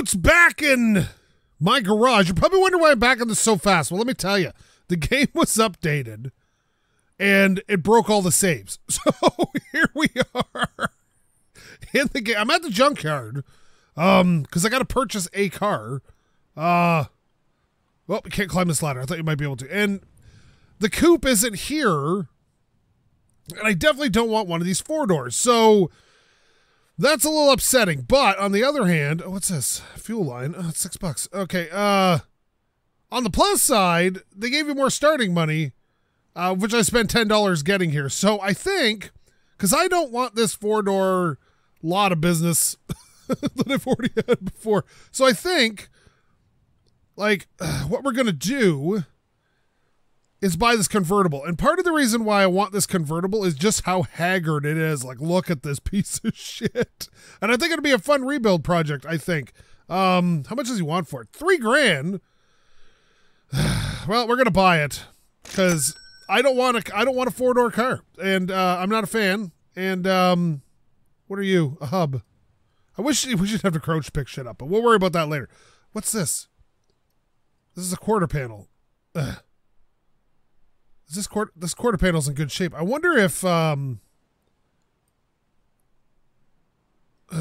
Notes back in my garage. You're probably wonder why I'm back on this so fast. Well, let me tell you, the game was updated and it broke all the saves. So here we are in the game. I'm at the junkyard um because I got to purchase a car. Uh, well, we can't climb this ladder. I thought you might be able to. And the coupe isn't here, and I definitely don't want one of these four doors. So that's a little upsetting. But on the other hand, oh, what's this? Fuel line. Oh, it's six bucks. Okay. Uh, on the plus side, they gave you more starting money, uh, which I spent ten dollars getting here. So I think, because I don't want this four door lot of business that I've already had before. So I think, like, uh, what we're gonna do is buy this convertible. And part of the reason why I want this convertible is just how haggard it is. Like, look at this piece of shit. And I think it'll be a fun rebuild project, I think. Um, how much does he want for it? Three grand. well, we're gonna buy it because I don't want a I don't want a four door car, and uh, I'm not a fan. And um, what are you? A hub? I wish we should have to crouch pick shit up, but we'll worry about that later. What's this? This is a quarter panel. Ugh. Is this quarter this quarter panel's in good shape? I wonder if um.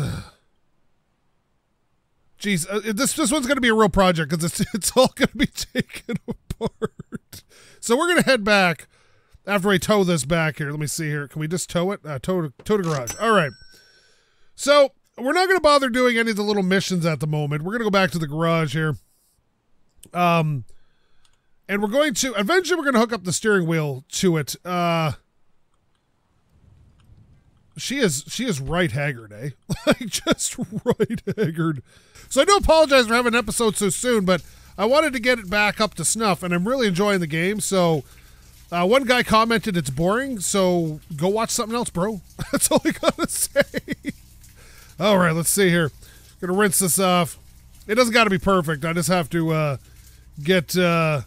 Geez, uh, this this one's gonna be a real project because it's it's all gonna be taken apart. So we're gonna head back after I tow this back here. Let me see here. Can we just tow it? Uh, tow tow the garage. All right. So we're not gonna bother doing any of the little missions at the moment. We're gonna go back to the garage here. Um, and we're going to eventually we're gonna hook up the steering wheel to it. Uh. She is she is right haggard, eh? like just right haggard. So I do apologize for having an episode so soon, but I wanted to get it back up to snuff, and I'm really enjoying the game. So, uh, one guy commented it's boring, so go watch something else, bro. That's all I gotta say. all right, let's see here. Gonna rinse this off. It doesn't got to be perfect. I just have to uh, get uh,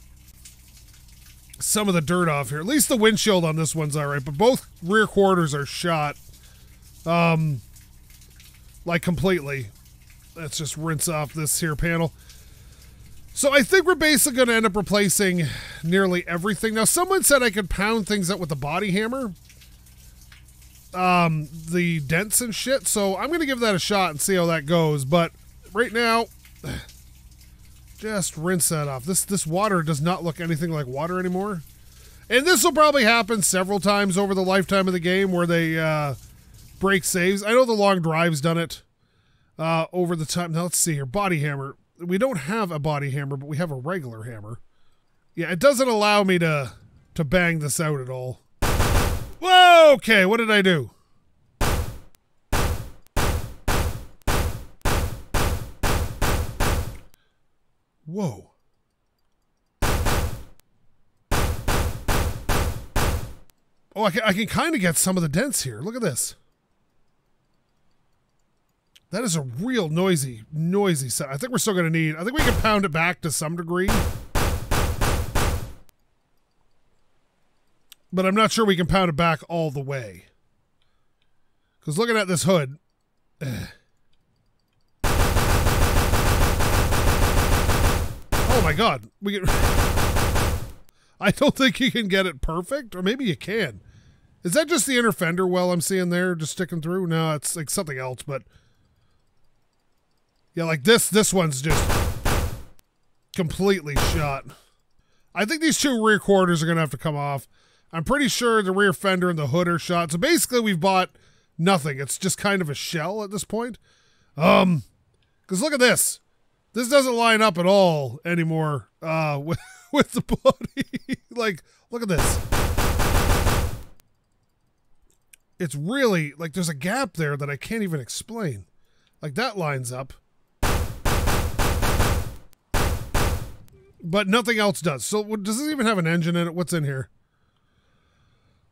some of the dirt off here. At least the windshield on this one's all right, but both rear quarters are shot, um, like completely. Let's just rinse off this here panel. So I think we're basically going to end up replacing nearly everything. Now, someone said I could pound things out with a body hammer. Um, the dents and shit. So I'm going to give that a shot and see how that goes. But right now, just rinse that off. This this water does not look anything like water anymore. And this will probably happen several times over the lifetime of the game where they uh, break saves. I know the long drive's done it uh, over the time. Now let's see here. Body hammer. We don't have a body hammer, but we have a regular hammer. Yeah, it doesn't allow me to to bang this out at all. Whoa, okay, what did I do? Whoa. Oh, I can, I can kind of get some of the dents here. Look at this. That is a real noisy, noisy sound. I think we're still going to need, I think we can pound it back to some degree. But I'm not sure we can pound it back all the way. Because looking at this hood. eh. Oh my god. We can, I don't think you can get it perfect, or maybe you can. Is that just the inner fender well I'm seeing there just sticking through? No, it's like something else, but yeah, like this this one's just completely shot. I think these two rear quarters are gonna have to come off. I'm pretty sure the rear fender and the hood are shot. So basically we've bought nothing. It's just kind of a shell at this point. Um because look at this. This doesn't line up at all anymore uh with with the body. like, look at this. It's really like there's a gap there that I can't even explain. Like that lines up. But nothing else does. So does this even have an engine in it? What's in here?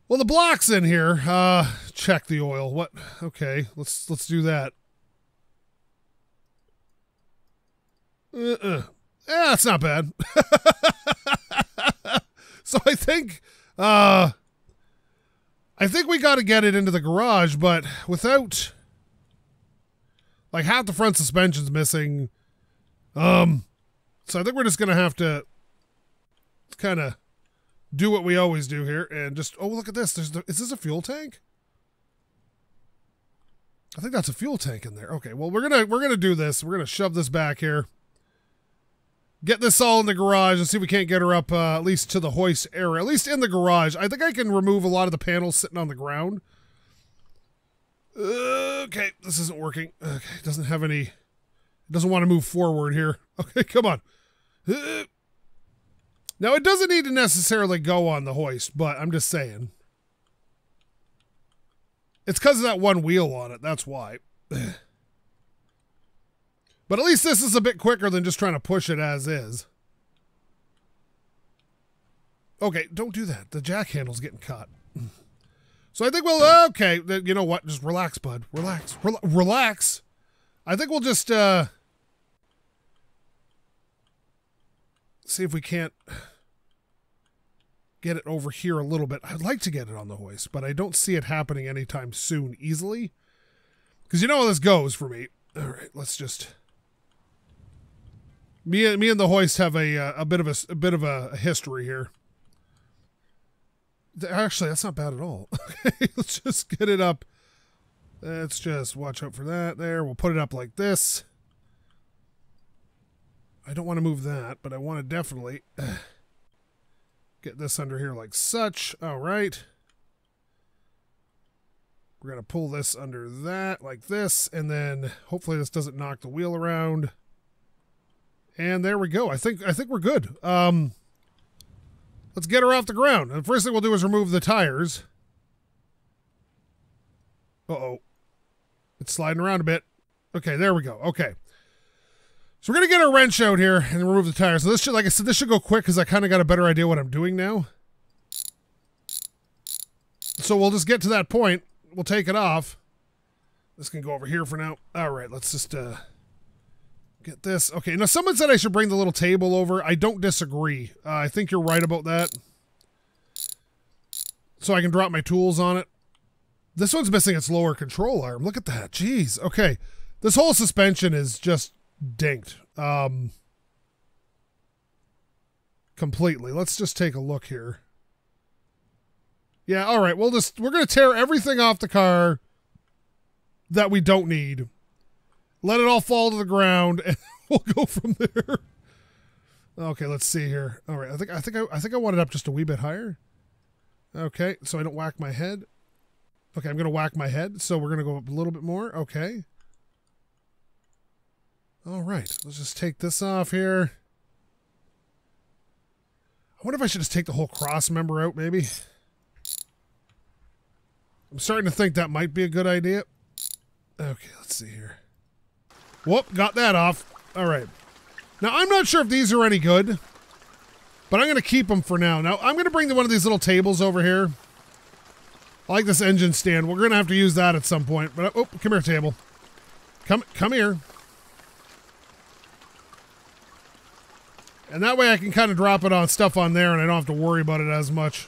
Well, the block's in here. Uh check the oil. What? Okay, let's let's do that. Uh-uh. Yeah, it's not bad. so I think uh I think we got to get it into the garage, but without like half the front suspension's missing Um, so I think we're just gonna have to kind of do what we always do here and just oh look at this. There's the, is this a fuel tank? I think that's a fuel tank in there. Okay, well we're gonna we're gonna do this. We're gonna shove this back here. Get this all in the garage and see if we can't get her up uh, at least to the hoist area. At least in the garage. I think I can remove a lot of the panels sitting on the ground. Okay, this isn't working. Okay, it doesn't have any. It doesn't want to move forward here. Okay, come on. Now it doesn't need to necessarily go on the hoist, but I'm just saying. It's because of that one wheel on it. That's why. but at least this is a bit quicker than just trying to push it as is. Okay, don't do that. The jack handle's getting cut. So I think we'll, okay, you know what? Just relax, bud. Relax. Rel relax. I think we'll just, uh, see if we can't get it over here a little bit. I'd like to get it on the hoist, but I don't see it happening anytime soon easily. Because you know how this goes for me. All right, let's just... Me and me and the hoist have a uh, a bit of a, a bit of a, history here. Actually, that's not bad at all. let's just get it up. Let's just watch out for that. There, we'll put it up like this. I don't want to move that, but I want to definitely. Get this under here like such. All right. We're going to pull this under that like this, and then hopefully this doesn't knock the wheel around. And there we go. I think I think we're good. Um, let's get her off the ground. The first thing we'll do is remove the tires. Uh-oh. It's sliding around a bit. Okay, there we go. Okay. So we're going to get our wrench out here and remove the tire. So this should, like I said, this should go quick because I kind of got a better idea what I'm doing now. So we'll just get to that point. We'll take it off. This can go over here for now. All right, let's just uh, get this. Okay, now someone said I should bring the little table over. I don't disagree. Uh, I think you're right about that. So I can drop my tools on it. This one's missing its lower control arm. Look at that. Jeez. Okay. This whole suspension is just dinked. Um, completely. Let's just take a look here. Yeah, all right. We'll just we're gonna tear everything off the car that we don't need. Let it all fall to the ground, and we'll go from there. Okay, let's see here. All right, I think I think I, I think I want it up just a wee bit higher. Okay, so I don't whack my head. Okay, I'm gonna whack my head, so we're gonna go up a little bit more. Okay. All right, let's just take this off here. I wonder if I should just take the whole cross member out, maybe. I'm starting to think that might be a good idea. Okay, let's see here. Whoop, got that off. All right. Now, I'm not sure if these are any good, but I'm going to keep them for now. Now, I'm going to bring the, one of these little tables over here. I like this engine stand. We're going to have to use that at some point. But Oh, come here, table. Come, come here. And that way I can kind of drop it on stuff on there and I don't have to worry about it as much.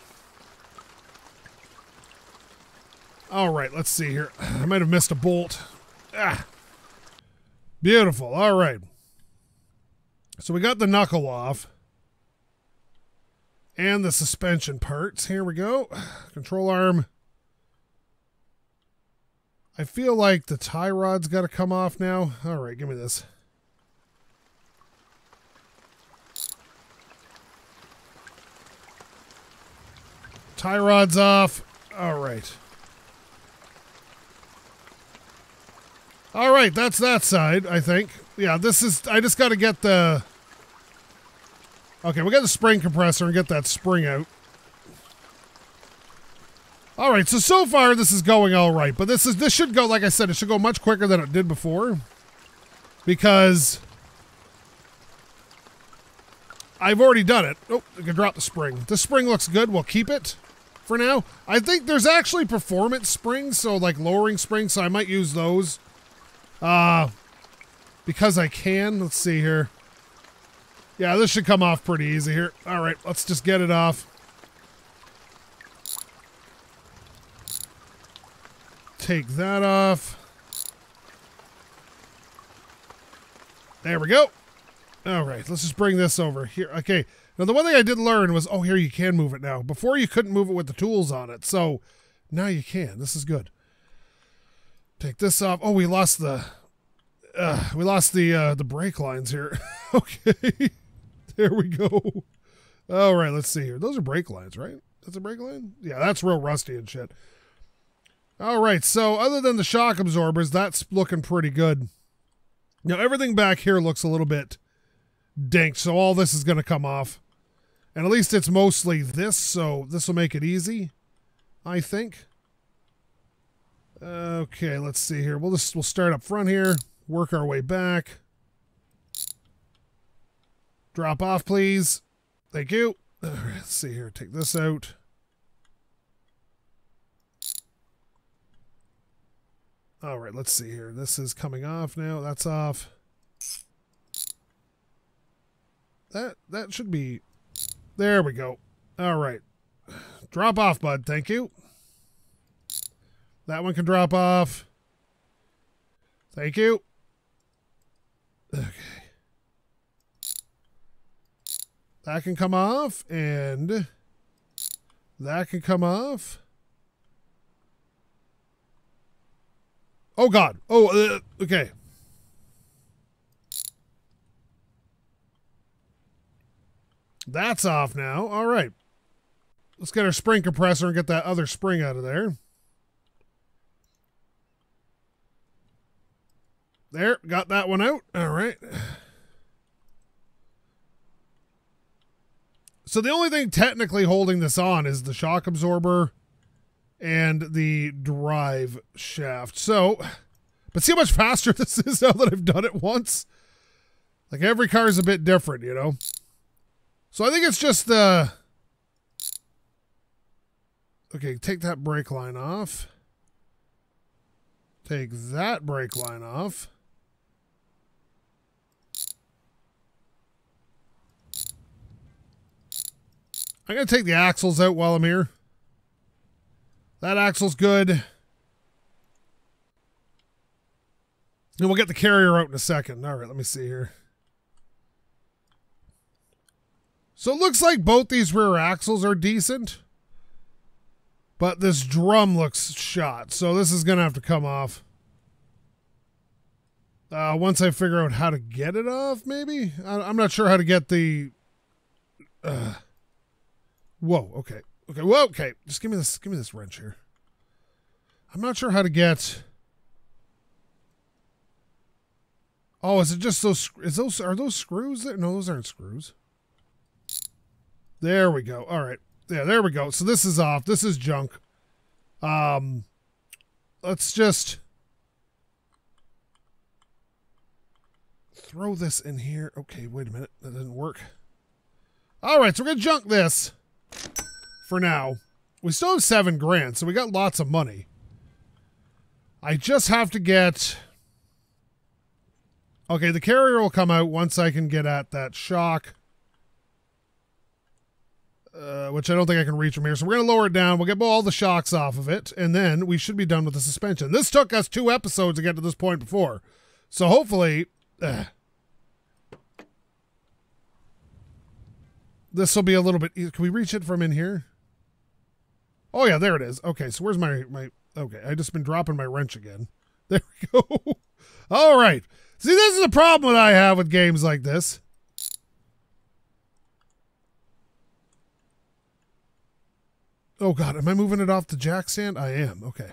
All right, let's see here. I might have missed a bolt. Ah. Beautiful. All right. So we got the knuckle off. And the suspension parts. Here we go. Control arm. I feel like the tie rod's got to come off now. All right, give me this. Tie rod's off. All right. All right, that's that side, I think. Yeah, this is, I just got to get the, okay, we got the spring compressor and get that spring out. All right, so so far this is going all right, but this is this should go like I said, it should go much quicker than it did before, because I've already done it. Oh, I can drop the spring. The spring looks good. We'll keep it for now. I think there's actually performance springs, so like lowering springs, so I might use those. Uh, because I can. Let's see here. Yeah, this should come off pretty easy here. All right, let's just get it off. Take that off. There we go. All right, let's just bring this over here. Okay. Now the one thing I did learn was, oh, here you can move it now. Before you couldn't move it with the tools on it, so now you can. This is good. Take this off. Oh, we lost the, uh, we lost the uh, the brake lines here. okay, there we go. All right, let's see here. Those are brake lines, right? That's a brake line. Yeah, that's real rusty and shit. All right, so other than the shock absorbers, that's looking pretty good. Now everything back here looks a little bit dinked, so all this is going to come off. And at least it's mostly this, so this will make it easy, I think. Okay, let's see here. We'll just we'll start up front here, work our way back. Drop off, please. Thank you. All right, let's see here. Take this out. All right, let's see here. This is coming off now. That's off. That that should be There we go. All right. Drop off, bud. Thank you. That one can drop off. Thank you. Okay. That can come off and that can come off. Oh God. Oh, uh, okay. That's off now. All right. Let's get our spring compressor and get that other spring out of there. There, got that one out. All right. So the only thing technically holding this on is the shock absorber and the drive shaft. So, but see how much faster this is now that I've done it once? Like every car is a bit different, you know? So I think it's just the... Okay, take that brake line off. Take that brake line off. I'm going to take the axles out while I'm here. That axle's good. And we'll get the carrier out in a second. All right, let me see here. So it looks like both these rear axles are decent. But this drum looks shot. So this is going to have to come off. Uh, once I figure out how to get it off, maybe? I, am not sure how to get the... Uh, whoa, okay. Okay, Whoa. okay. Just give me this. Give me this wrench here. I'm not sure how to get. Oh, is it just those? Is those are those screws? No, those aren't screws. There we go. All right. Yeah, there we go. So this is off. This is junk. Um, let's just throw this in here. Okay, wait a minute. That didn't work. All right, so we're gonna junk this for now. We still have seven grand, so we got lots of money. I just have to get... Okay, the carrier will come out once I can get at that shock. Uh, which I don't think I can reach from here. So we're going to lower it down. We'll get all the shocks off of it, and then we should be done with the suspension. This took us two episodes to get to this point before. So hopefully... this will be a little bit... easy. Can we reach it from in here? Oh yeah, there it is. Okay, so where's my my? Okay, I just been dropping my wrench again. There we go. All right. See, this is the problem that I have with games like this. Oh god, am I moving it off the jack stand? I am. Okay.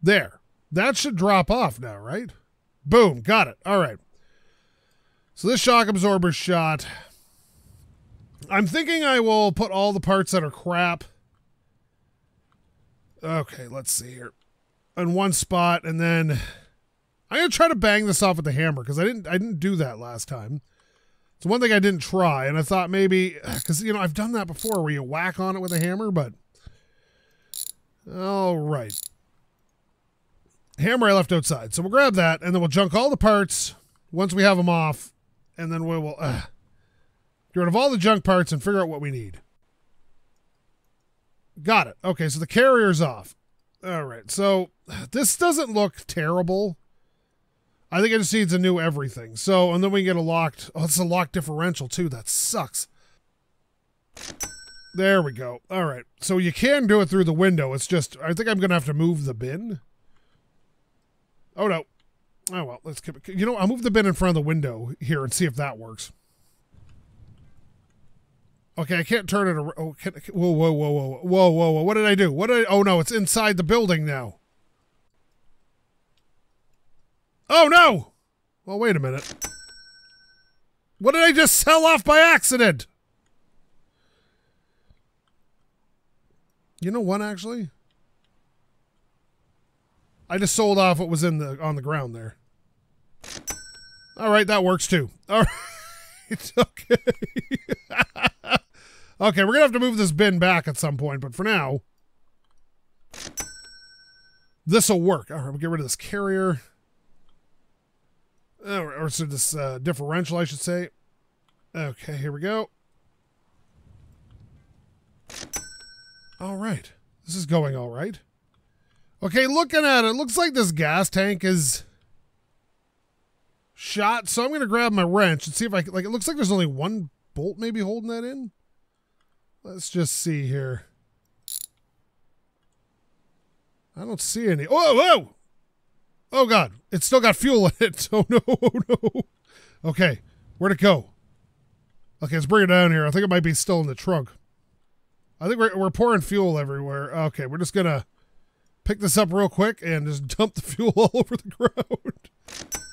There. That should drop off now, right? Boom, got it. All right. So this shock absorber shot I'm thinking I will put all the parts that are crap. Okay, let's see here. In one spot, and then I'm gonna try to bang this off with the hammer because I didn't I didn't do that last time. It's one thing I didn't try, and I thought maybe because you know I've done that before where you whack on it with a hammer, but all right. Hammer I left outside, so we'll grab that, and then we'll junk all the parts once we have them off, and then we will. Uh, Get rid of all the junk parts and figure out what we need. Got it. Okay, so the carrier's off. All right, so this doesn't look terrible. I think it just needs a new everything. So, and then we get a locked, oh, it's a locked differential too. That sucks. There we go. All right. So you can do it through the window. It's just, I think I'm going to have to move the bin. Oh, no. Oh, well, let's keep it. You know, I'll move the bin in front of the window here and see if that works. Okay, I can't turn it around. Oh, can, whoa, whoa, whoa, whoa, whoa, whoa, whoa. What did I do? What did I, oh, no, it's inside the building now. Oh, no. Well, wait a minute. What did I just sell off by accident? You know what, actually? I just sold off what was in the on the ground there. All right, that works too. All right, okay. okay, we're gonna have to move this bin back at some point, but for now, this will work. All right, we'll get rid of this carrier, or, or so this uh, differential, I should say. Okay, here we go. All right. This is going all right. Okay, looking at it, looks like this gas tank is shot. So I'm going to grab my wrench and see if I can, like, it looks like there's only one bolt maybe holding that in. Let's just see here. I don't see any. Oh, whoa! Oh, God. It's still got fuel in it. Oh, no. Oh, no. Okay. Where'd it go? Okay, let's bring it down here. I think it might be still in the trunk. I think we're, we're pouring fuel everywhere. Okay, we're just going to pick this up real quick and just dump the fuel all over the ground.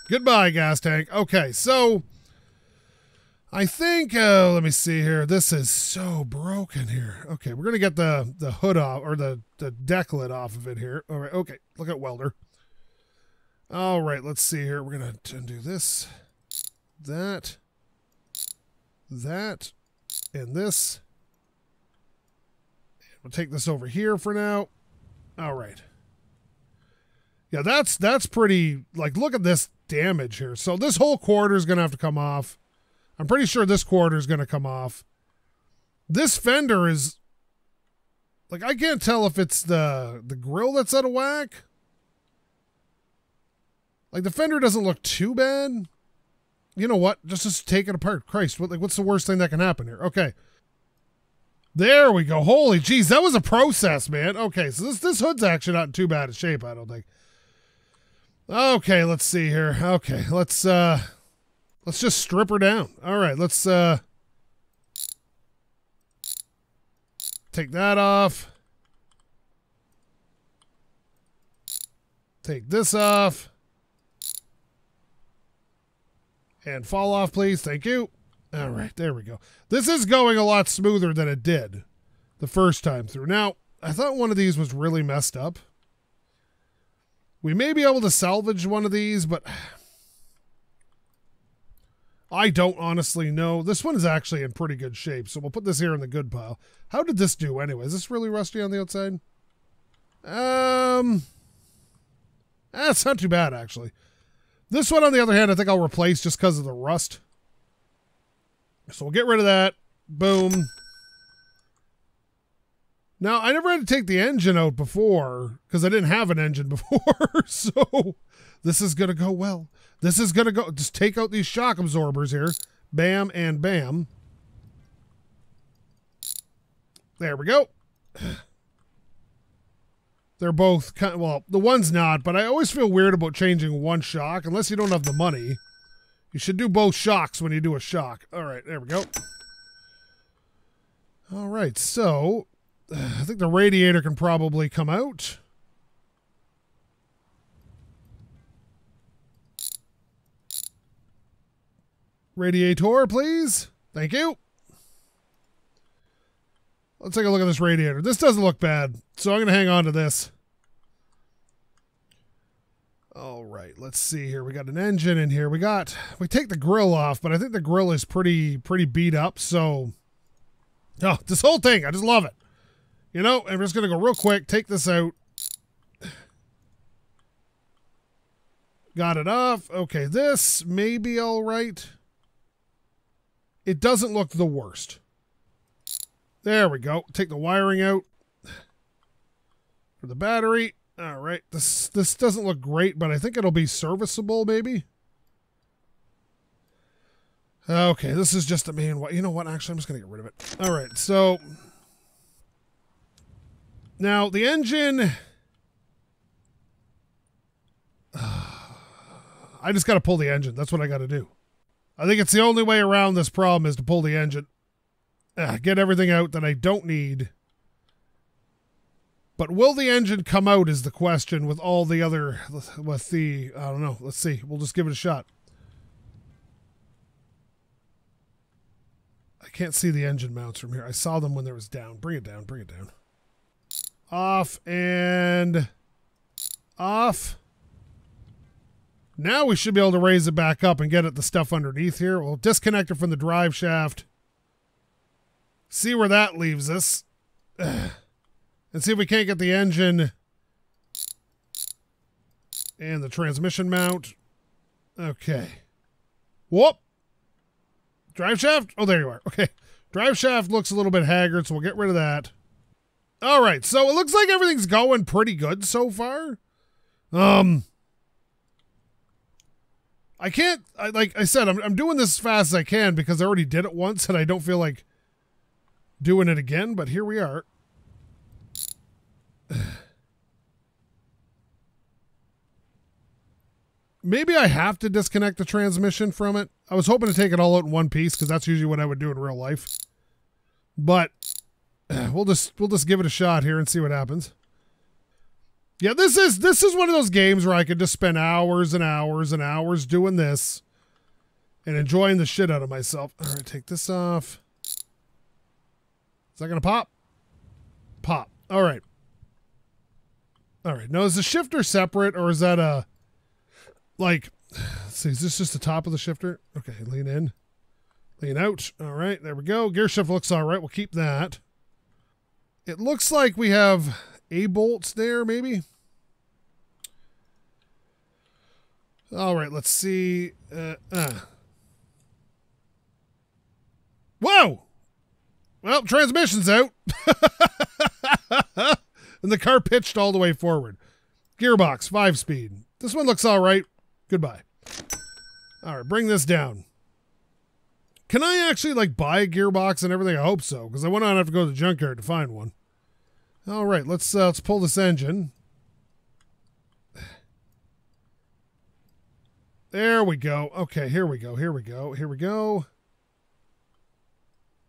Goodbye, gas tank. Okay, so I think, uh, let me see here. This is so broken here. Okay, we're going to get the, the hood off, or the, the deck lid off of it here. All right, okay, look at welder. All right, let's see here. We're going to undo this, that, that, and this. We'll take this over here for now. All right. Yeah, that's that's pretty like look at this damage here. So this whole quarter is going to have to come off. I'm pretty sure this quarter is going to come off. This fender is like I can't tell if it's the the grill that's out of whack. Like the fender doesn't look too bad. You know what? Just just take it apart. Christ, what like what's the worst thing that can happen here? Okay. There we go. Holy jeez, that was a process, man. Okay, so this this hood's actually not in too bad a shape, I don't think. Okay, let's see here. Okay, let's uh let's just strip her down. All right, let's uh take that off. Take this off. And fall off, please. Thank you. All right, there we go. This is going a lot smoother than it did the first time through. Now, I thought one of these was really messed up. We may be able to salvage one of these, but I don't honestly know. This one is actually in pretty good shape, so we'll put this here in the good pile. How did this do anyway? Is this really rusty on the outside? Um, that's not too bad, actually. This one, on the other hand, I think I'll replace just because of the rust. So we'll get rid of that. Boom. Now, I never had to take the engine out before because I didn't have an engine before. so this is going to go well. This is going to go. Just take out these shock absorbers here. Bam and bam. There we go. They're both kind of, well, the one's not, but I always feel weird about changing one shock unless you don't have the money. You should do both shocks when you do a shock. All right, there we go. All right, so I think the radiator can probably come out. Radiator, please. Thank you. Let's take a look at this radiator. This doesn't look bad, so I'm going to hang on to this. All right, let's see here. We got an engine in here. We got we take the grill off, but I think the grill is pretty pretty beat up. So, oh, this whole thing, I just love it. You know, I'm just gonna go real quick. Take this out. Got it off. Okay, this may be all right. It doesn't look the worst. There we go. Take the wiring out for the battery. All right. This this doesn't look great, but I think it'll be serviceable maybe. Okay, this is just a main You know what? Actually, I'm just going to get rid of it. All right. So now the engine I just got to pull the engine. That's what I got to do. I think it's the only way around this problem is to pull the engine. Uh, get everything out that I don't need. But will the engine come out is the question with all the other, with the, I don't know. Let's see. We'll just give it a shot. I can't see the engine mounts from here. I saw them when there was down. Bring it down. Bring it down. Off and off. Now we should be able to raise it back up and get at the stuff underneath here. We'll disconnect it from the drive shaft. See where that leaves us. and see if we can't get the engine and the transmission mount. Okay. Whoop. Drive shaft? Oh, there you are. Okay. Drive shaft looks a little bit haggard, so we'll get rid of that. All right. So it looks like everything's going pretty good so far. Um, I can't. I, like I said, I'm I'm doing this as fast as I can because I already did it once, and I don't feel like doing it again. But here we are. Maybe I have to disconnect the transmission from it. I was hoping to take it all out in one piece because that's usually what I would do in real life. But we'll just we'll just give it a shot here and see what happens. Yeah, this is this is one of those games where I could just spend hours and hours and hours doing this and enjoying the shit out of myself. All right, take this off. Is that gonna pop? Pop. All right. All right. Now is the shifter separate or is that a like? See. Is this just the top of the shifter? Okay, lean in, lean out. All right, there we go. Gear shift looks all right. We'll keep that. It looks like we have a bolts there, maybe. All right, let's see. Uh, uh. Whoa! Well, transmission's out. and the car pitched all the way forward. Gearbox, five speed. This one looks all right. Goodbye. All right, bring this down. Can I actually like buy a gearbox and everything? I hope so, because I on have to go to the junkyard to find one. All right, let's uh, let's pull this engine. There we go. Okay, here we go. Here we go. Here we go.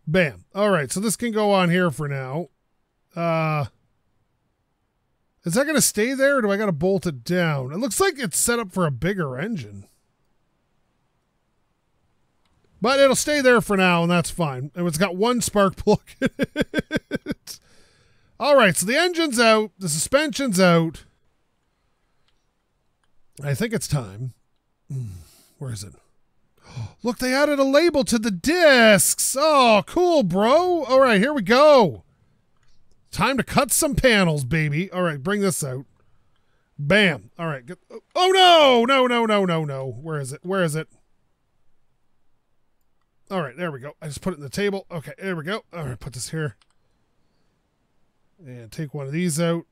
Bam. All right, so this can go on here for now. Uh Is that going to stay there or do I got to bolt it down? It looks like it's set up for a bigger engine. But it'll stay there for now, and that's fine. And it's got one spark plug. All right, so the engine's out, the suspension's out. I think it's time. Hmm, where is it? Look, they added a label to the discs. Oh, cool, bro. All right, here we go. Time to cut some panels, baby. All right, bring this out. Bam. All right. Get, oh, no. No, no, no, no, no. Where is it? Where is it? All right, there we go. I just put it in the table. Okay, there we go. All right, put this here and take one of these out.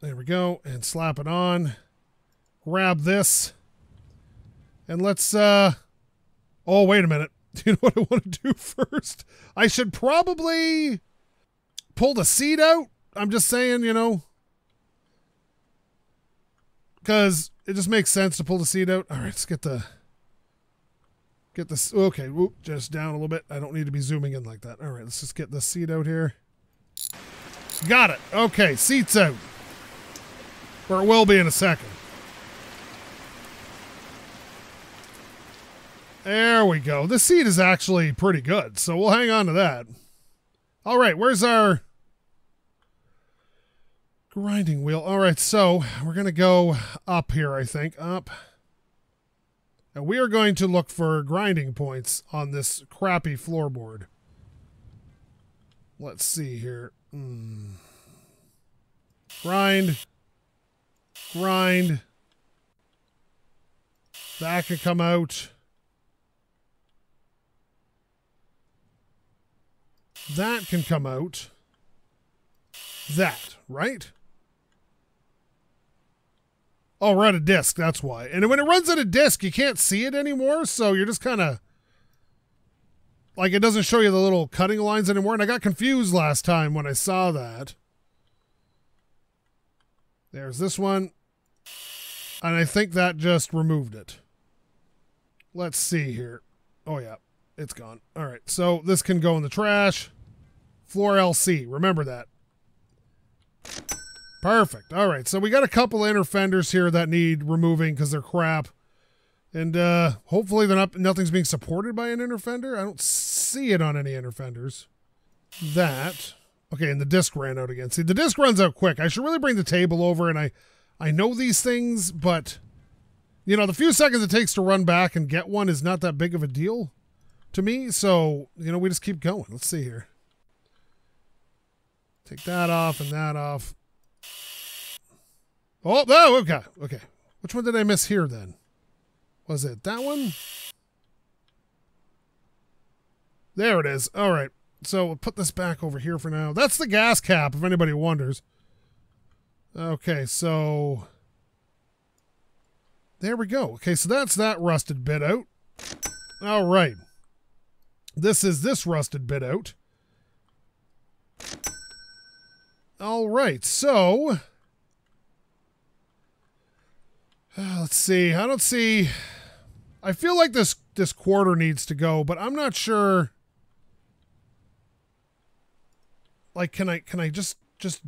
There we go. And slap it on. Grab this. And let's, uh, oh, wait a minute. Do you know what I want to do first? I should probably pull the seat out. I'm just saying, you know, because it just makes sense to pull the seat out. All right, let's get the, get this. Okay, whoop, just down a little bit. I don't need to be zooming in like that. All right, let's just get the seat out here. Got it. Okay, seats out. Or it will be in a second. There we go. This seat is actually pretty good, so we'll hang on to that. All right, where's our grinding wheel? All right, so we're going to go up here, I think. Up. And we are going to look for grinding points on this crappy floorboard. Let's see here. Grind. Grind. That could come out. That can come out. That, right? Oh, we're at a disc. That's why. And when it runs at a disc, you can't see it anymore. So you're just kind of like it doesn't show you the little cutting lines anymore. And I got confused last time when I saw that. There's this one. And I think that just removed it. Let's see here. Oh, yeah. It's gone. All right. So this can go in the trash. Floor LC. Remember that. Perfect. All right. So we got a couple inner fenders here that need removing because they're crap. And uh, hopefully they're not nothing's being supported by an inner fender. I don't see it on any inner fenders. That. Okay, and the disc ran out again. See, the disc runs out quick. I should really bring the table over and I I know these things, but you know, the few seconds it takes to run back and get one is not that big of a deal to me. So, you know, we just keep going. Let's see here. Take that off and that off. Oh, oh, okay. Okay. Which one did I miss here then? Was it that one? There it is. All right. So we'll put this back over here for now. That's the gas cap, if anybody wonders. Okay, so there we go. Okay, so that's that rusted bit out. All right. This is this rusted bit out. All right, so uh, let's see. I don't see. I feel like this this quarter needs to go, but I'm not sure. Like, can I can I just just?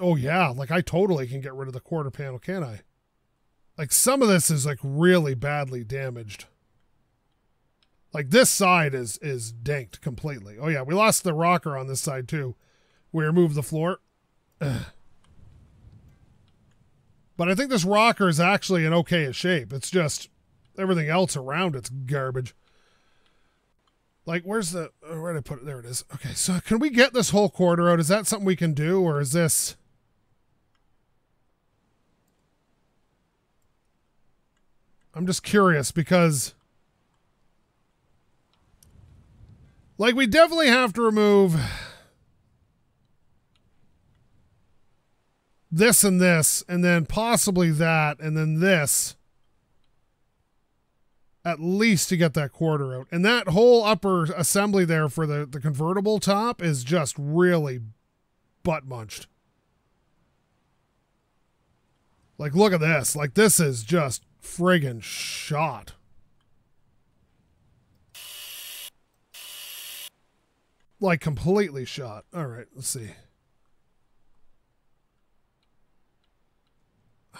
Oh yeah, like I totally can get rid of the quarter panel, can I? Like some of this is like really badly damaged. Like this side is is danked completely. Oh yeah, we lost the rocker on this side too. We removed the floor. But I think this rocker is actually in okay shape. It's just everything else around it's garbage. Like, where's the, uh, where did I put it? There it is. Okay, so can we get this whole quarter out? Is that something we can do, or is this. I'm just curious because. Like, we definitely have to remove this and this, and then possibly that, and then this, at least to get that quarter out. And that whole upper assembly there for the, the convertible top is just really butt munched. Like, look at this. Like, this is just friggin' shot. Like, completely shot. All right, let's see.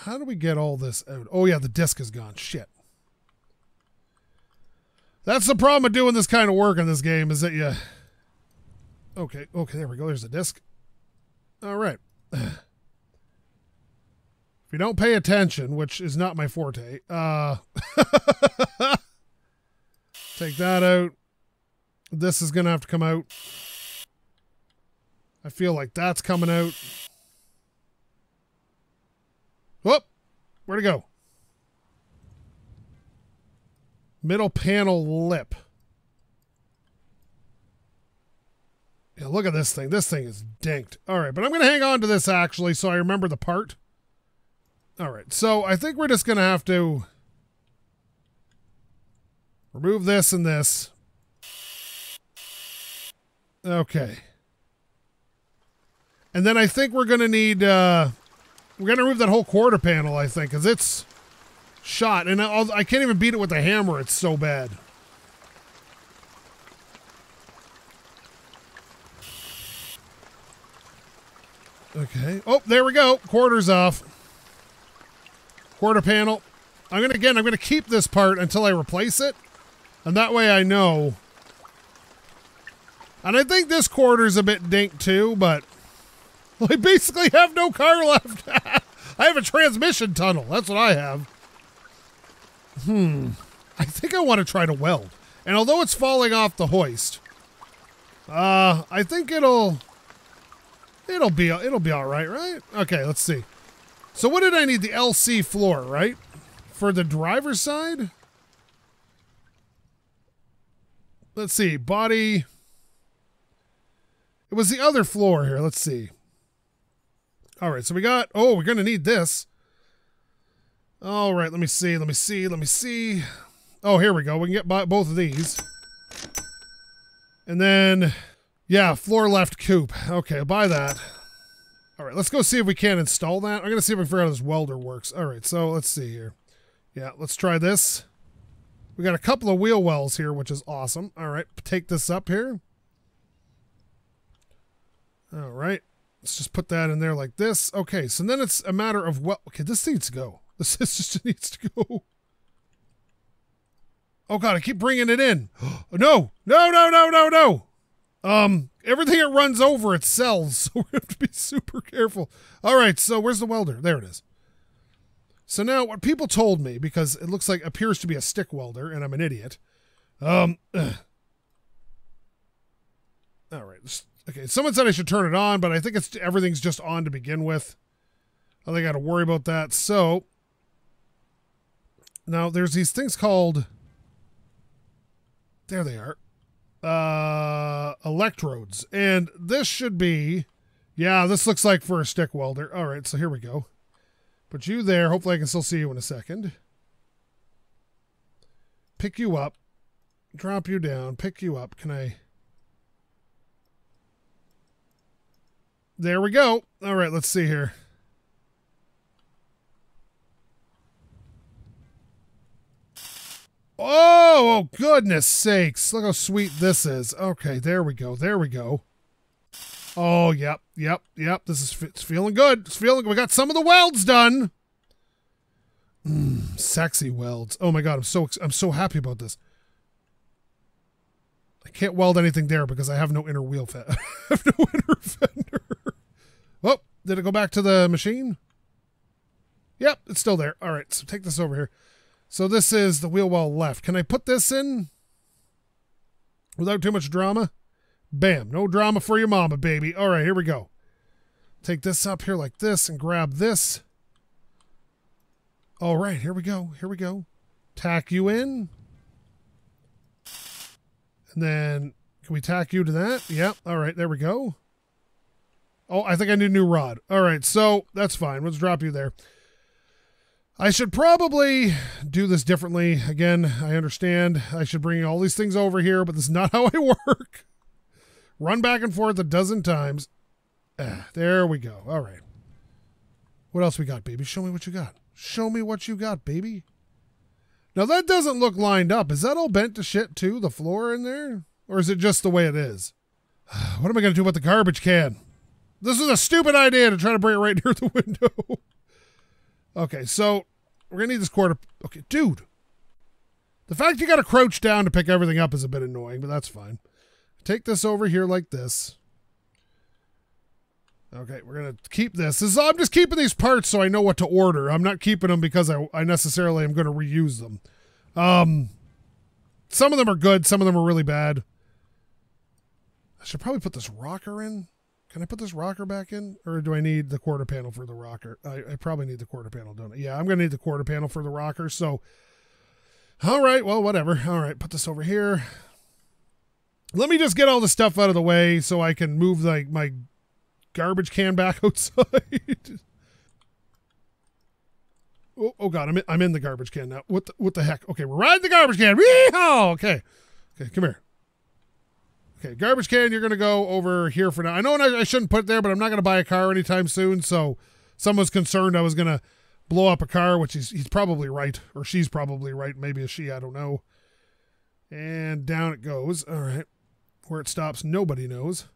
How do we get all this out? Oh, yeah, the disc is gone. Shit. That's the problem with doing this kind of work in this game is that you... Okay, okay, there we go. There's the disc. All right. if you don't pay attention, which is not my forte, uh... take that out. This is going to have to come out. I feel like that's coming out. Whoop! Where'd it go? Middle panel lip. Yeah, look at this thing. This thing is dinked. All right, but I'm going to hang on to this actually so I remember the part. All right, so I think we're just going to have to remove this and this. Okay. And then I think we're going to need uh, we're gonna remove that whole quarter panel, I think, because it's shot, and I, I can't even beat it with a hammer. It's so bad. Okay. Oh, there we go. Quarters off. Quarter panel. I'm gonna again. I'm gonna keep this part until I replace it, and that way I know. And I think this quarter's a bit dink too, but I basically have no car left. I have a transmission tunnel. That's what I have. Hmm. I think I want to try to weld. And although it's falling off the hoist, uh, I think it'll it'll be it'll be all right, right? Okay, let's see. So what did I need? The LC floor, right? For the driver's side? Let's see. Body. It was the other floor here. Let's see. All right, so we got, oh, we're going to need this. All right, let me see, let me see, let me see. Oh, here we go. We can get by both of these. And then, yeah, floor left coupe. Okay, buy that. All right, let's go see if we can install that. I'm going to see if I can figure out how this welder works. All right, so let's see here. Yeah, let's try this. We got a couple of wheel wells here, which is awesome. All right, take this up here. All right, let's just put that in there like this. Okay, so then it's a matter of what. Okay, this needs to go. This just needs to go. Oh god, I keep bringing it in. no, no, no, no, no, no. Um, everything it runs over, it sells, so we have to be super careful. All right, so where's the welder? There it is. So now, what people told me, because it looks like appears to be a stick welder, and I'm an idiot. Um. Ugh. All right. Okay. Someone said I should turn it on, but I think it's everything's just on to begin with. I think I got to worry about that. So now there's these things called. There they are. Uh, electrodes, and this should be. Yeah, this looks like for a stick welder. All right, so here we go. Put you there. Hopefully I can still see you in a second. Pick you up. Drop you down. Pick you up. Can I... There we go. All right, let's see here. Oh, oh, goodness sakes. Look how sweet this is. Okay, there we go. There we go. Oh, yep, yep, yep. This is it's feeling good. It's feeling. We got some of the welds done. Mm, sexy welds. Oh my god, I'm so I'm so happy about this. I can't weld anything there because I have no inner wheel fender. I have no inner fender. Did it go back to the machine? Yep, it's still there. All right, so take this over here. So this is the wheel well left. Can I put this in without too much drama? Bam. No drama for your mama, baby. All right, here we go. Take this up here like this and grab this. All right, here we go. Here we go. Tack you in. And then can we tack you to that? Yep. All right, there we go. Oh, I think I need a new rod. All right, so that's fine. Let's drop you there. I should probably do this differently. Again, I understand I should bring all these things over here, but this is not how I work. Run back and forth a dozen times. Ah, there we go. All right. What else we got, baby? Show me what you got. Show me what you got, baby. Now that doesn't look lined up. Is that all bent to shit too, the floor in there? Or is it just the way it is? What am I going to do about the garbage can? This is a stupid idea to try to bring it right near the window. okay, so we're going to need this quarter. Okay, dude. The fact you got to crouch down to pick everything up is a bit annoying, but that's fine. Take this over here like this. Okay, we're going to keep this. this is, I'm just keeping these parts so I know what to order. I'm not keeping them because I, I necessarily am going to reuse them. Um, some of them are good. Some of them are really bad. I should probably put this rocker in. Can I put this rocker back in? Or do I need the quarter panel for the rocker? I, I probably need the quarter panel, don't I? Yeah, I'm to need the quarter panel for the rocker. So, all right, well, whatever. All right, put this over here. Let me just get all the stuff out of the way so I can move like my garbage can back outside. oh, oh god, I'm in, I'm in the garbage can now. What the, what the heck? Okay, we're riding the garbage can. Wee-haw! Okay, okay, come here. Okay, garbage can. You're gonna go over here for now. I know I, shouldn't put it there, but I'm not gonna buy a car anytime soon. So, someone's concerned I was gonna blow up a car, which he's he's probably right, or she's probably right. Maybe a she. I don't know. And down it goes. All right. Where it stops, nobody knows.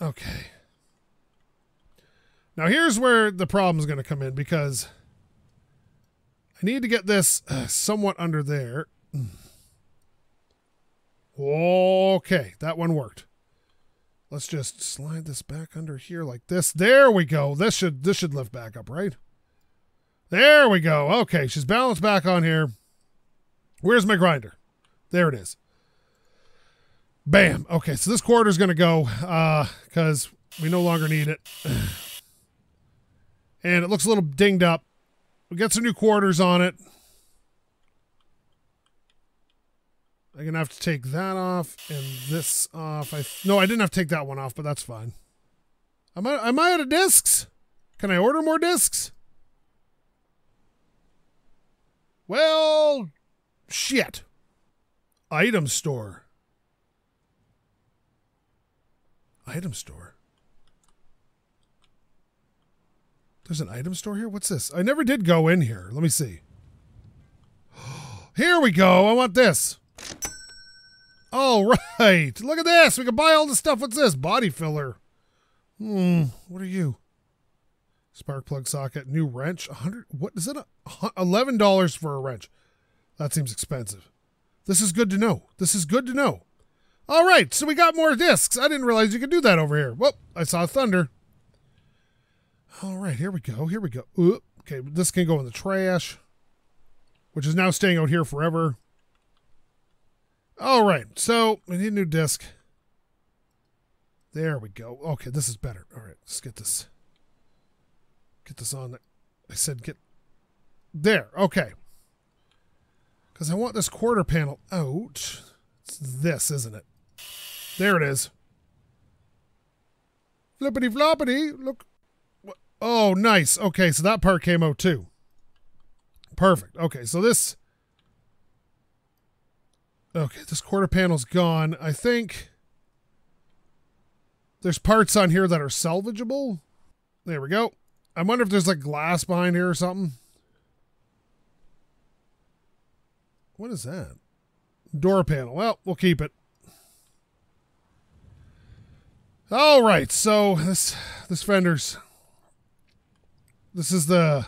Okay. Now here's where the problem's going to come in because I need to get this uh, somewhat under there. Okay, that one worked. Let's just slide this back under here like this. There we go. This should this should lift back up, right? There we go. Okay, she's balanced back on here. Where's my grinder? There it is. Bam. Okay, so this quarter is going to go because uh, we no longer need it. and it looks a little dinged up. We got some new quarters on it. I'm to have to take that off and this off. I No, I didn't have to take that one off, but that's fine. Am I, am I out of discs? Can I order more discs? Well, shit. Item store. Item store. There's an item store here? What's this? I never did go in here. Let me see. Here we go. I want this. All right. Look at this. We can buy all the stuff. What's this? Body filler. Hmm. What are you? Spark plug socket. New wrench. 100. What is it? $11 for a wrench. That seems expensive. This is good to know. This is good to know. All right. So we got more discs. I didn't realize you could do that over here. Well, I saw thunder. All right. Here we go. Here we go. Ooh, okay. This can go in the trash, which is now staying out here forever. All right. So we need a new disc. There we go. Okay, this is better. All right, let's get this. Get this on. I said get there. Okay. Because I want this quarter panel out. It's this, isn't it? There it is. Flippity floppity. Look. Oh, nice. Okay, so that part came out too. Perfect. Okay, so this Okay, this quarter panel's gone. I think there's parts on here that are salvageable. There we go. I wonder if there's like glass behind here or something. What is that? Door panel. Well, we'll keep it. All right, so this this fender's this is the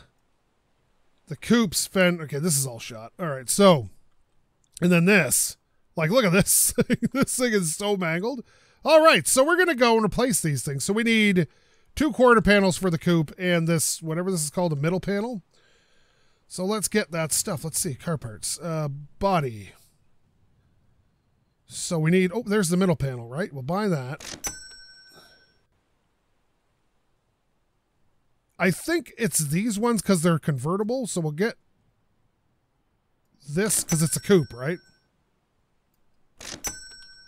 the coupes fender. Okay, this is all shot. All right, so and then this, like, look at this. this thing is so mangled. All right, so we're going to go and replace these things. So we need two quarter panels for the coupe and this, whatever this is called, a middle panel. So let's get that stuff. Let's see, car parts. Uh, body. So we need, oh, there's the middle panel, right? We'll buy that. I think it's these ones because they're convertible. So we'll get this because it's a coupe, right?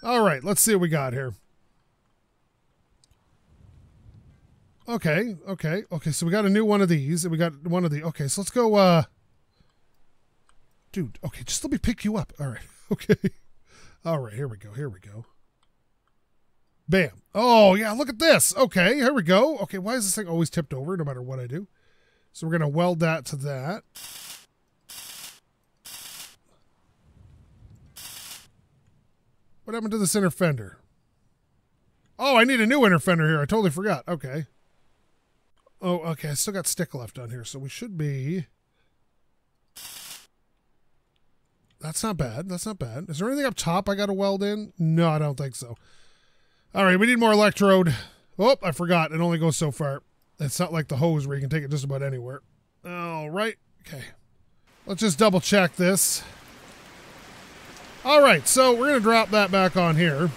All right, let's see what we got here. Okay, okay, okay. So we got a new one of these, and we got one of the. Okay, so let's go. uh Dude, okay, just let me pick you up. All right, okay. All right, here we go. Here we go. Bam. Oh, yeah, look at this. Okay, here we go. Okay, why is this thing always tipped over no matter what I do? So we're going to weld that to that. What happened to the center fender? Oh, I need a new inner fender here. I totally forgot. Okay. Oh, okay. I still got stick left on here, so we should be... That's not bad. That's not bad. Is there anything up top I got to weld in? No, I don't think so. All right, we need more electrode. Oh, I forgot. It only goes so far. It's not like the hose where you can take it just about anywhere. All right. Okay. Let's just double check this. All right, so we're going to drop that back on here.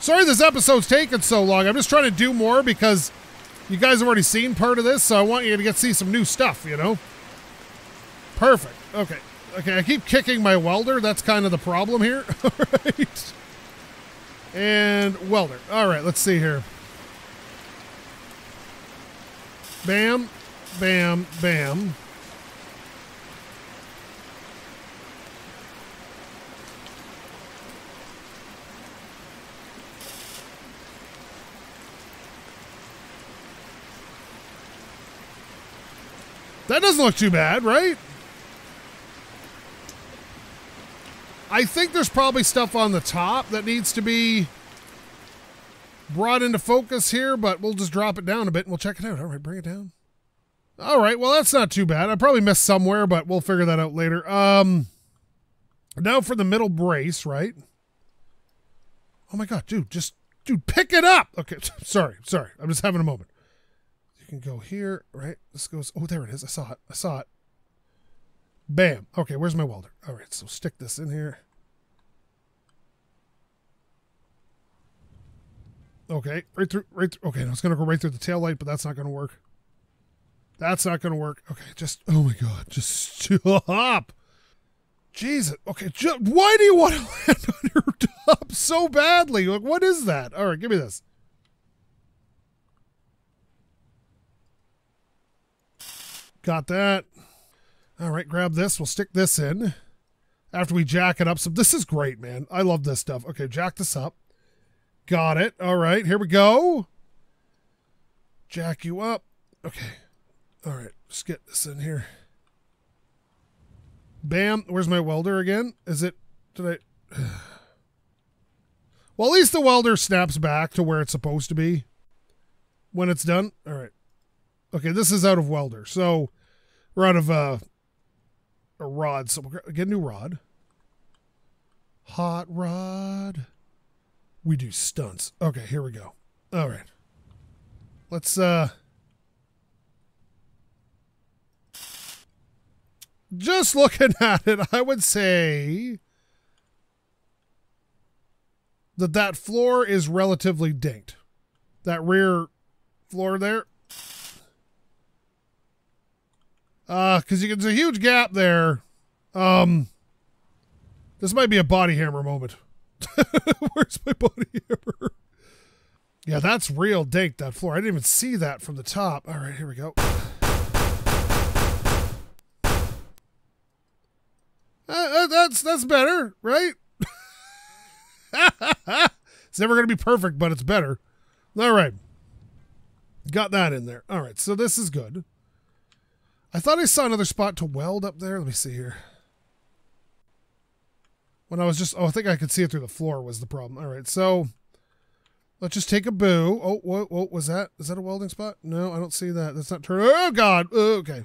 Sorry this episode's taking so long. I'm just trying to do more because you guys have already seen part of this, so I want you to get see some new stuff, you know? Perfect. Okay. Okay, I keep kicking my welder. That's kind of the problem here. All right. And welder. All right, let's see here. Bam, bam, bam. That doesn't look too bad, right? I think there's probably stuff on the top that needs to be brought into focus here, but we'll just drop it down a bit and we'll check it out. All right, bring it down. All right, well, that's not too bad. I probably missed somewhere, but we'll figure that out later. Um, now for the middle brace, right? Oh my God, dude, just, dude, pick it up. Okay, sorry, sorry. I'm just having a moment. Can go here, right? This goes, oh, there it is. I saw it. I saw it. Bam. Okay, where's my welder? All right, so stick this in here. Okay, right through, right through. Okay, it's going to go right through the tail light, but that's not going to work. That's not going to work. Okay, just, oh my God, just stop. Jesus. Okay, just, why do you want to land on your top so badly? Like, what is that? All right, give me this. Got that. All right, grab this. We'll stick this in after we jack it up. So this is great, man. I love this stuff. Okay, jack this up. Got it. All right, here we go. Jack you up. Okay. All right, let's get this in here. Bam. Where's my welder again? Is it, did I, well, at least the welder snaps back to where it's supposed to be when it's done. All right. Okay, this is out of welder. So we're out of uh, a rod. So we'll get a new rod. Hot rod. We do stunts. Okay, here we go. All right. Let's uh just looking at it, I would say that that floor is relatively dinked. That rear floor there. Uh, cause you can, a huge gap there. Um, this might be a body hammer moment. Where's my body hammer? Yeah, that's real dank, that floor. I didn't even see that from the top. All right, here we go. Uh, that's that's better, right? it's never going to be perfect, but it's better. All right. Got that in there. All right, so this is good. I thought I saw another spot to weld up there. Let me see here. When I was just, oh, I think I could see it through the floor was the problem. All right, so let's just take a boo. Oh, what, what was that? Is that a welding spot? No, I don't see that. That's not turning. Oh, God. Oh, okay.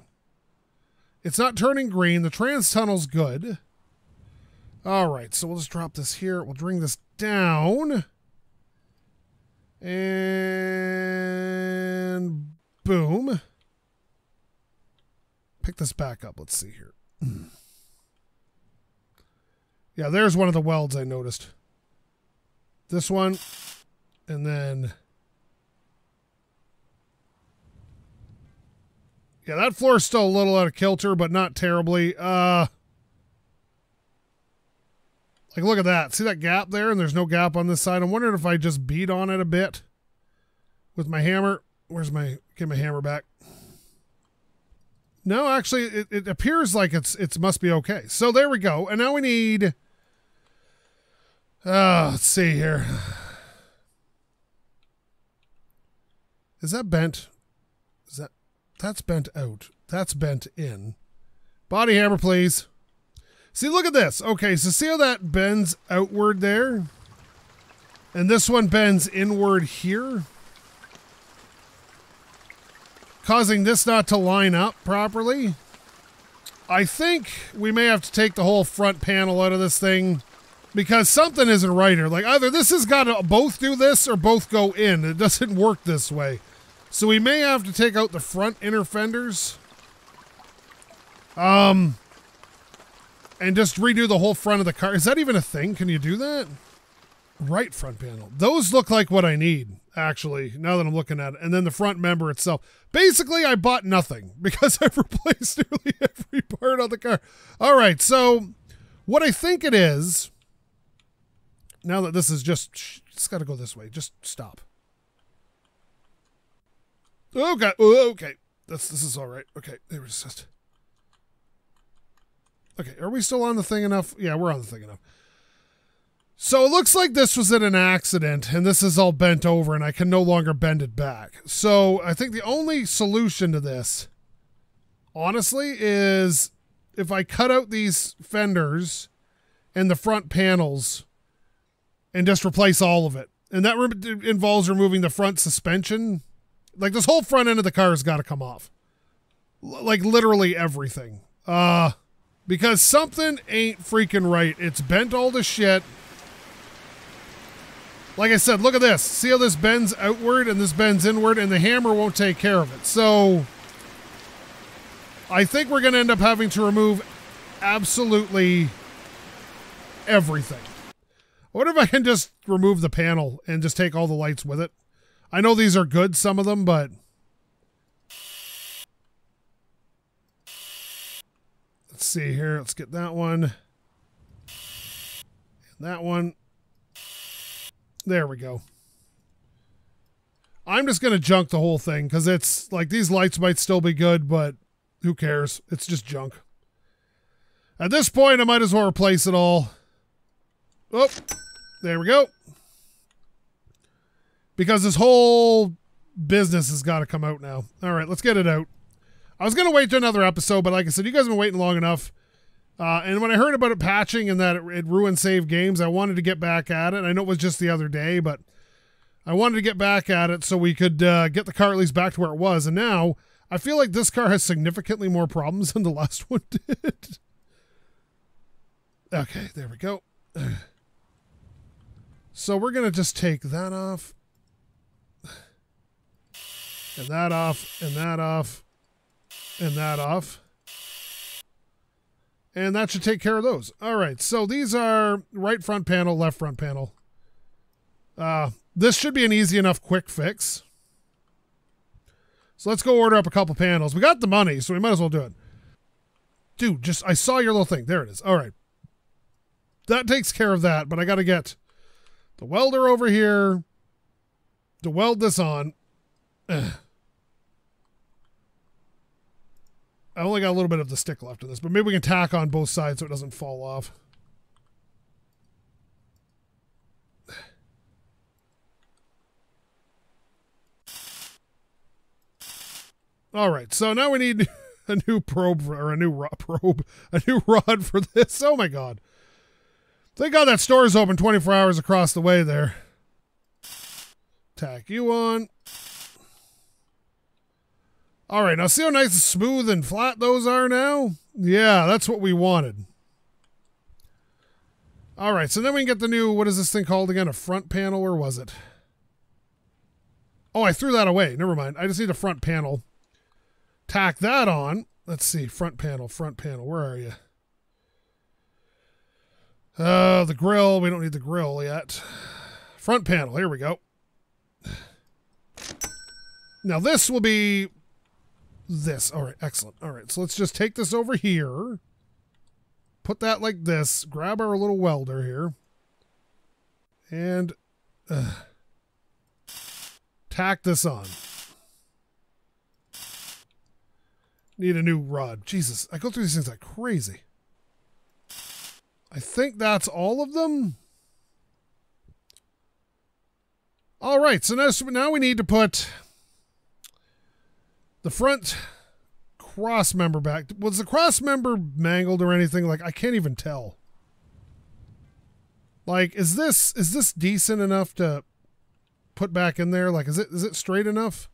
It's not turning green. The trans tunnel's good. All right, so we'll just drop this here. We'll bring this down. And boom. Pick this back up. Let's see here. yeah, there's one of the welds I noticed. This one. And then Yeah, that floor is still a little out of kilter, but not terribly. Uh, like, look at that. See that gap there? And there's no gap on this side. I'm wondering if I just beat on it a bit with my hammer. Where's my, get my hammer back. No, actually, it, it appears like it's, it must be okay. So there we go. And now we need, uh, let's see here. Is that bent? Is that, that's bent out. That's bent in. Body hammer, please. See, look at this. Okay, so see how that bends outward there? And this one bends inward here? Causing this not to line up properly. I think we may have to take the whole front panel out of this thing because something isn't right here. Like either this has got to both do this or both go in. It doesn't work this way. So we may have to take out the front inner fenders. Um, and just redo the whole front of the car. Is that even a thing? Can you do that? Right front panel. Those look like what I need, actually, now that I'm looking at it. And then the front member itself. Basically, I bought nothing because I've replaced nearly every part on the car. All right, so what I think it is, now that this is just, it's got to go this way. Just stop. Okay. Okay. That's this is all right. Okay. There was just. Okay. Are we still on the thing enough? Yeah, we're on the thing enough. So it looks like this was in an accident and this is all bent over and I can no longer bend it back. So I think the only solution to this, honestly, is if I cut out these fenders and the front panels and just replace all of it. And that re- involves removing the front suspension like this whole front end of the car has got to come off. L- like literally everything. Uh because something ain't freaking right. It's bent all to shit. Like I said, look at this. See how this bends outward and this bends inward and the hammer won't take care of it. So I think we're going to end up having to remove absolutely everything. What if I can just remove the panel and just take all the lights with it? I know these are good, some of them, but let's see here. Let's get that one. And that one. There we go. I'm just going to junk the whole thing because it's like these lights might still be good, but Who cares? It's just junk. At this point, I might as well replace it all. Oh, there we go. Because this whole business has got to come out now. All right, let's get it out. I was going to wait to another episode, but like I said, you guys have been waiting long enough. Uh, and when I heard about it patching and that it, it ruined save games, I wanted to get back at it. I know it was just the other day, but I wanted to get back at it so we could uh, get the car at least back to where it was. And now I feel like this car has significantly more problems than the last one did. okay, there we go. So we're going to just take that off. And that off, and that off, and that off. And that should take care of those. All right, so these are right front panel, left front panel. Uh, this should be an easy enough quick fix. So let's go order up a couple panels. We got the money, so we might as well do it. Dude, just I saw your little thing. There it is. All right. That takes care of that, but I got to get the welder over here to weld this on. Ugh. I only got a little bit of the stick left of this, but maybe we can tack on both sides so it doesn't fall off. All right, so now we need a new probe for, or a new probe, a new rod for this. Oh my god! Thank God that store is open 24 hours across the way there. Tack you on. All right, now see how nice and smooth and flat those are now? Yeah, that's what we wanted. All right, so then we can get the new, what is this thing called again? A front panel, or was it? Oh, I threw that away. Never mind. I just need a front panel tack that on. Let's see, front panel, front panel. Where are you? Uh, the grill. We don't need the grill yet. Front panel. Here we go. Now this will be this. All right, excellent. All right, so let's just take this over here. Put that like this. Grab our little welder here. And uh, tack this on. Need a new rod. Jesus, I go through these things like crazy. I think that's all of them. All right, so now, so now we need to put the front cross member back. Was the cross member mangled or anything? Like I can't even tell. Like is this is this decent enough to put back in there? Like is it is it straight enough?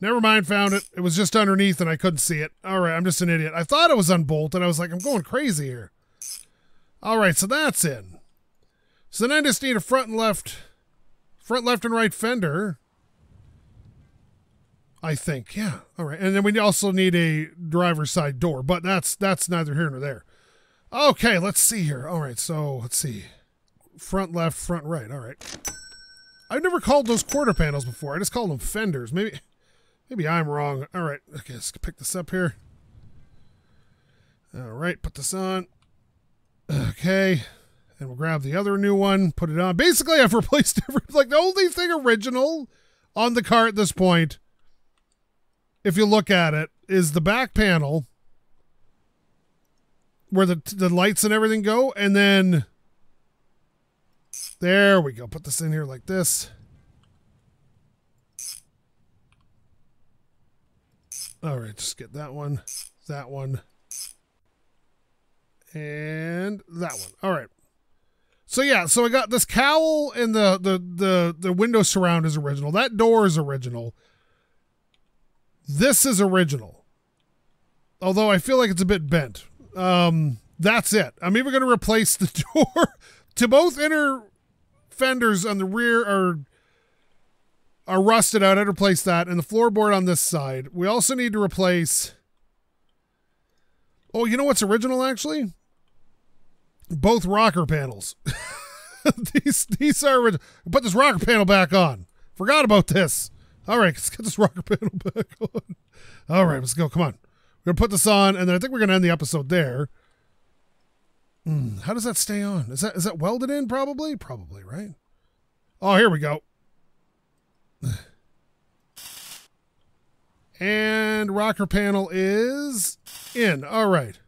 Never mind, found it. It was just underneath and I couldn't see it. All right, I'm just an idiot. I thought it was unbolted. I was like, I'm going crazy here. All right, so that's in. So then I just need a front and left, front, left, and right fender. I think, yeah. All right, and then we also need a driver's side door, but that's that's neither here nor there. Okay, let's see here. All right, so let's see, front, left, front, right. All right. I've never called those quarter panels before. I just called them fenders. Maybe Maybe I'm wrong. All right. Okay, let's pick this up here. All right, put this on. Okay. And we'll grab the other new one, put it on. Basically, I've replaced every, like the only thing original on the car at this point, if you look at it, is the back panel where the the lights and everything go, and then there we go. Put this in here like this. All right, just get that one, that one, and that one. All right. So yeah, so I got this cowl and the the the the window surround is original. That door is original. This is original. Although I feel like it's a bit bent. Um that's it. I'm even going to replace the door to both inner fenders on the rear are are rusted out. I'd replace that. And the floorboard on this side. We also need to replace. Oh, you know what's original actually? Both rocker panels. these these are put this rocker panel back on. Forgot about this. All right, let's get this rocker panel back on. All right, let's go. Come on. We're gonna put this on, and then I think we're gonna end the episode there. Mm, how does that stay on? Is that is that welded in? Probably, probably, right? Oh, here we go. And rocker panel is in. All right.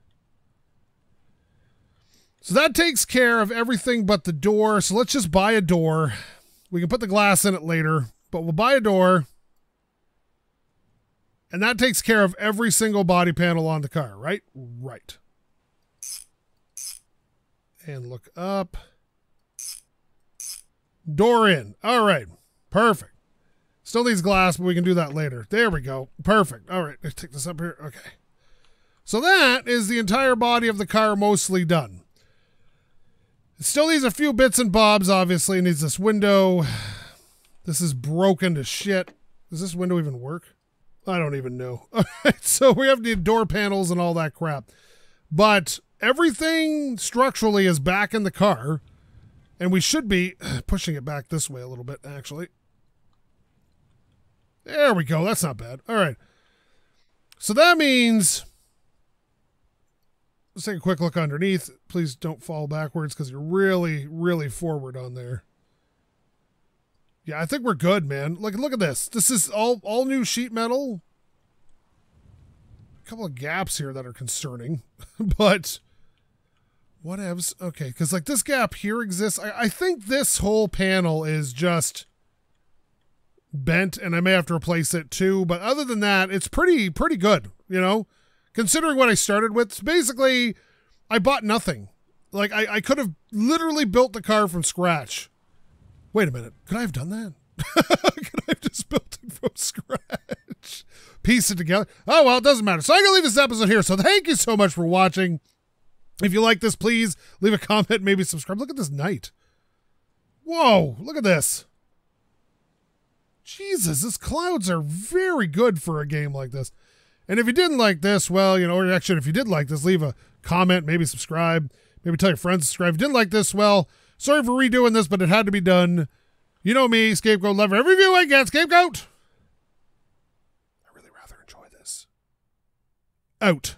So that takes care of everything but the door. So let's just buy a door. We can put the glass in it later, but we'll buy a door. And that takes care of every single body panel on the car, right? Right. And look up. Door in. All right. Perfect. Still needs glass, but we can do that later. There we go. Perfect. All right. Let's take this up here. Okay. So that is the entire body of the car mostly done. Still needs a few bits and bobs, obviously. It needs this window. This is broken to shit. Does this window even work? I don't even know. All right, so we have the door panels and all that crap. But everything structurally is back in the car. And we should be pushing it back this way a little bit, actually. There we go. That's not bad. All right. So that means. Let's take a quick look underneath. Please don't fall backwards because you're really, really forward on there. Yeah, I think we're good, man. Look, look at this. This is all all new sheet metal. A couple of gaps here that are concerning, but whatevs. Okay, because like this gap here exists. I, I think this whole panel is just bent, and I may have to replace it too. But other than that, it's pretty pretty good. You know, considering what I started with. Basically, I bought nothing. Like I, I could have literally built the car from scratch. Wait a minute. Could I have done that? could I have just built it from scratch? Piece it together. Oh well, it doesn't matter. So I'm gonna leave this episode here. So thank you so much for watching. If you like this, please leave a comment, maybe subscribe. Look at this night. Whoa, look at this. Jesus, these clouds are very good for a game like this. And if you didn't like this, well, you know, or actually, if you did like this, leave a comment, maybe subscribe, maybe tell your friends to subscribe. If you didn't like this, well, sorry for redoing this, but it had to be done. You know me, SkapeGote Lover. Every view I get, SkapeGote. I really rather enjoy this. Out.